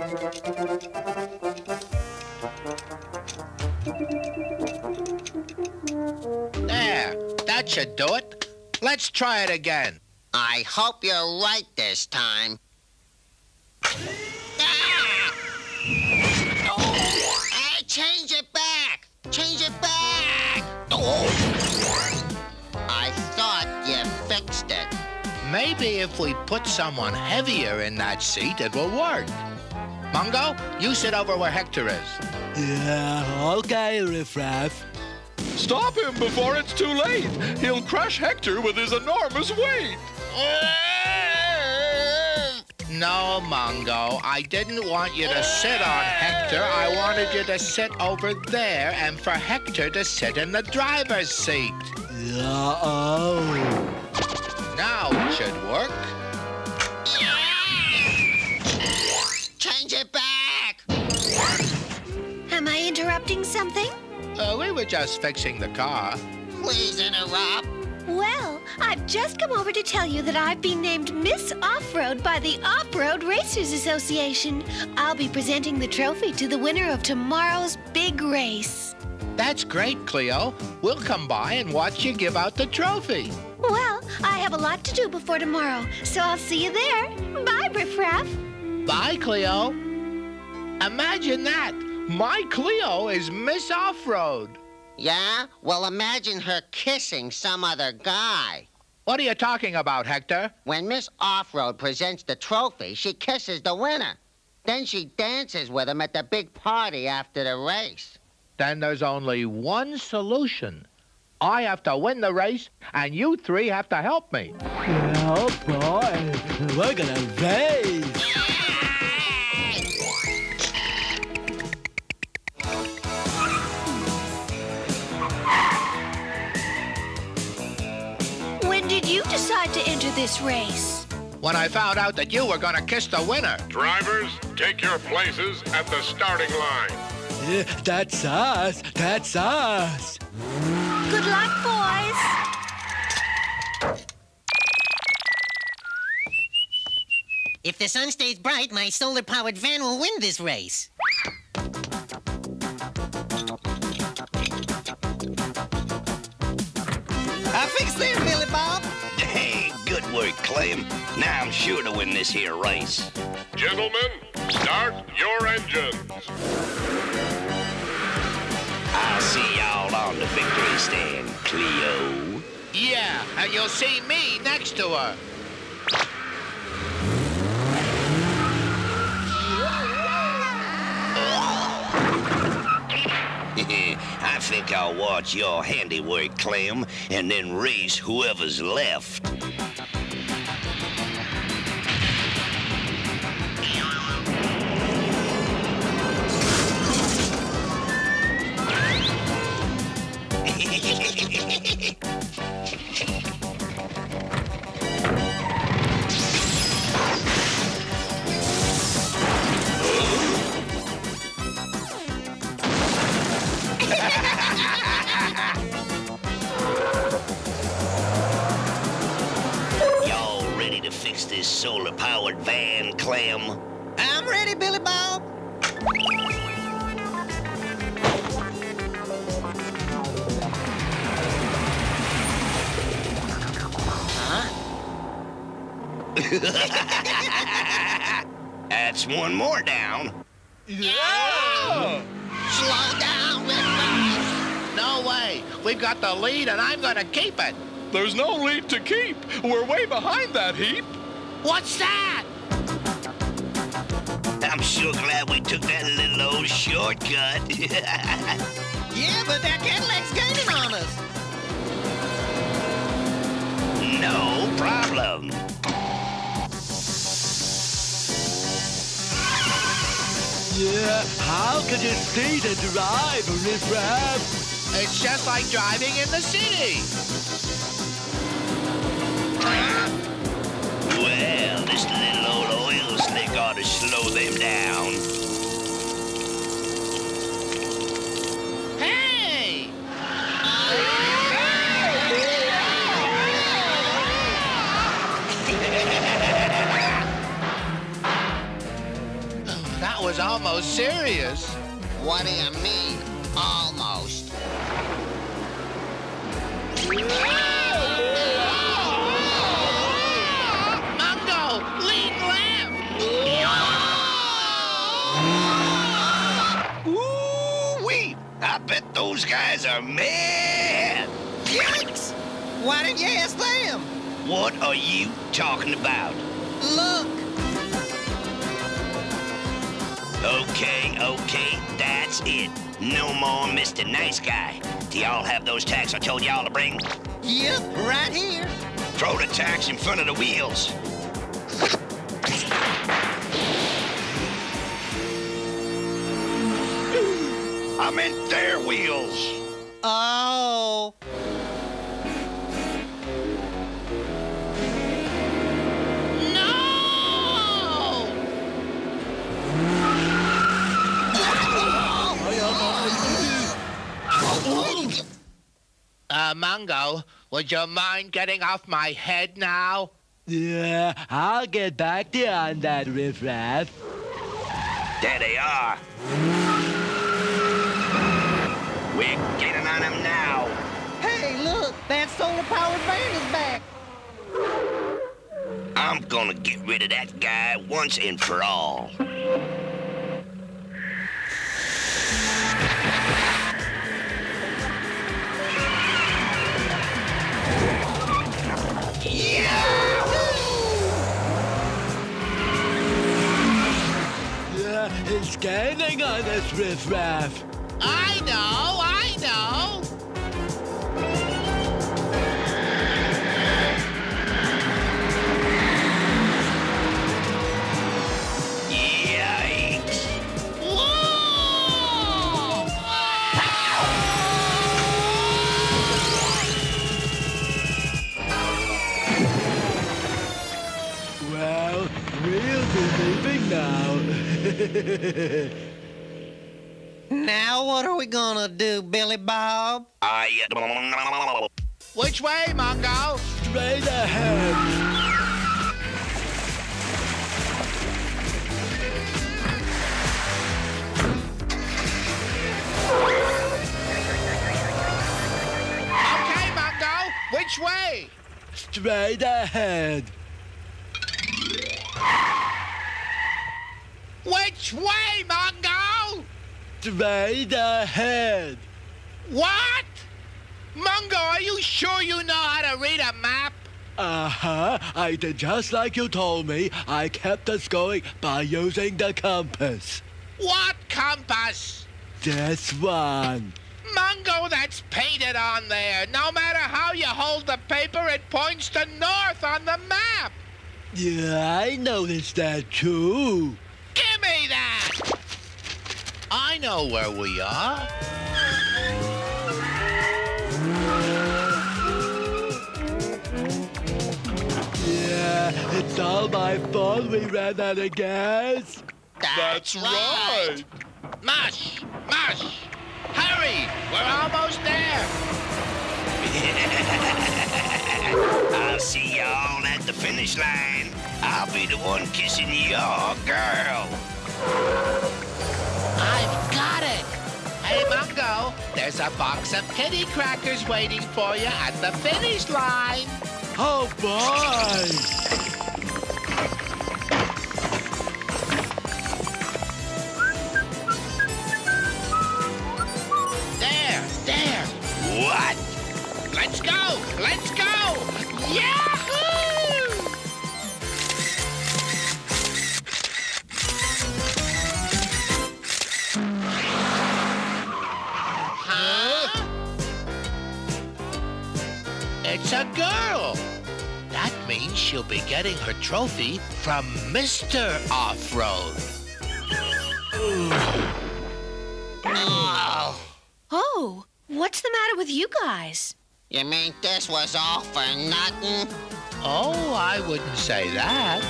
There, that should do it. Let's try it again. I hope you're right this time. Ah! Hey, change it back! Change it back! Oh! I thought you fixed it. Maybe if we put someone heavier in that seat, it will work. Mungo, you sit over where Hector is. Yeah, okay, Riff Raff. Stop him before it's too late. He'll crush Hector with his enormous weight. No, Mungo, I didn't want you to sit on Hector. I wanted you to sit over there and for Hector to sit in the driver's seat. Yeah, oh. Now it should work. Interrupting something? Uh, we were just fixing the car. Please interrupt. Well, I've just come over to tell you that I've been named Miss Off-Road by the Off-Road Racers Association. I'll be presenting the trophy to the winner of tomorrow's big race. That's great, Cleo. We'll come by and watch you give out the trophy. Well, I have a lot to do before tomorrow, so I'll see you there. Bye, Riff Raff. Bye, Cleo. Imagine that. My Cleo is Miss Off-Road. Yeah? Well, imagine her kissing some other guy. What are you talking about, Hector? When Miss Off-Road presents the trophy, she kisses the winner. Then she dances with him at the big party after the race. Then there's only one solution. I have to win the race, and you three have to help me. Oh boy, we're gonna race. You decide to enter this race? When I found out that you were going to kiss the winner. Drivers, take your places at the starting line. Yeah, that's us. That's us. Good luck, boys. If the sun stays bright, my solar-powered van will win this race. Good work, Clem. Now I'm sure to win this here race. Gentlemen, start your engines. I'll see y'all on the victory stand, Cleo. Yeah, and you'll see me next to her. I think I'll watch your handiwork, Clem, and then race whoever's left. Solar-powered van, Clem? I'm ready, Billy Bob. Huh? That's one more down. Yeah! Slow down, Riff Raff. No way. We've got the lead, and I'm going to keep it. There's no lead to keep. We're way behind that heap. What's that? I'm sure glad we took that little old shortcut. Yeah, but that Cadillac's gaining on us. no problem. Yeah, how can you see the drive, Riff Raff? It's just like driving in the city. Well, this little old oil slick ought to slow them down. Hey! That was almost serious. What do you mean, almost? Yikes! Why didn't you ask them? What are you talking about? Look! Okay, okay, that's it. No more Mr. Nice Guy. Do y'all have those tacks I told y'all to bring? Yep, right here. Throw the tacks in front of the wheels. I meant their wheels. Oh. No! Uh, Mungo, would you mind getting off my head now? Yeah, I'll get back to you on that, Riff Raff. There they are. We're getting on them now. Hey, look! That solar-powered van is back. I'm gonna get rid of that guy once and for all. Yeah, it's gaining on us, Riff Raff. I know, I know. Now what are we gonna do, Billy Bob? I. uh, Which way, Mungo? Straight ahead. Okay, Mungo. Which way? Straight ahead. Which way, Mungo? Straight ahead. What? Mungo, are you sure you know how to read a map? Uh-huh. I did just like you told me. I kept us going by using the compass. What compass? This one. Mungo, that's painted on there. No matter how you hold the paper, it points to north on the map. Yeah, I noticed that too. Give me that! I know where we are. Yeah, it's all my fault we ran out of gas. That's right. Mush! Mush! Hurry! We're almost there! I'll see y'all at the finish line. I'll be the one kissing your girl. Hey, Mungo, there's a box of kitty crackers waiting for you at the finish line. Oh boy! She'll be getting her trophy from Mr. Off-Road. Oh, Oh, what's the matter with you guys? you mean this was all for nothing? Oh, I wouldn't say that.